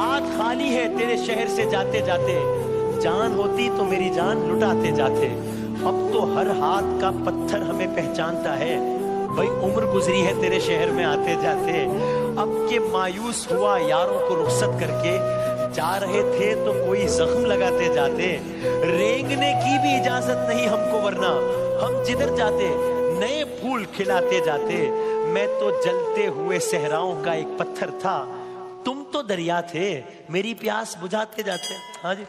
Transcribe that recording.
हाथ खाली है, तेरे शहर से जाते जाते। जान होती तो मेरी जान लुटाते जाते। अब तो हर हाथ का पत्थर हमें पहचानता है। भाई, उम्र गुजरी है तेरे शहर में आते जाते। अब के मायूस हुआ यारों को रुखसत करके। जा रहे थे तो कोई जख्म लगाते जाते। रेंगने की भी इजाज़त नहीं हमको, वरना हम जिधर जाते, नए फूल खिलाते जाते। मैं तो जलते हुए सहराओं का एक पत्थर था। तुम तो दरिया थे मेरी प्यास बुझाते जाते। हाँ जी।